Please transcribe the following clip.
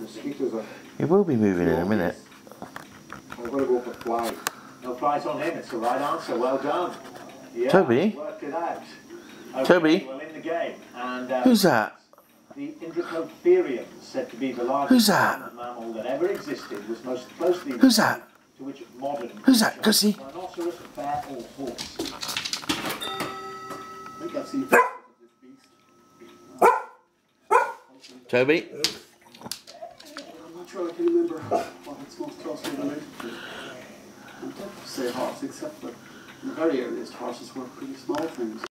Mosquitoes are. He will be moving in a minute. I'm gonna go for fly. No prize on him. It's the right answer. Well done. Yeah, Toby? Worked it out. Okay, Toby? Well, in the game. And, uh, Who's that? The Indricotherium, said to be the largest Who's that? mammal that ever existed, was most closely Who's that? to which modern Who's that, creature, Gussie? Rhinoceros, bear, or horse. I think I've seen pictures of. Toby? Sure I can remember what it's most closely related to. I'm tempted to say horse, except that in the very earliest horses were pretty small things.